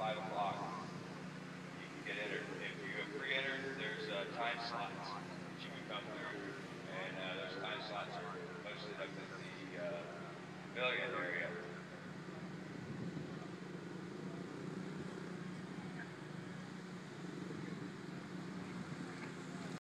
Five o'clock. You can get entered. If you have pre-entered, there's uh, time slots that you can come through, and uh, those time slots are mostly up in the uh, area.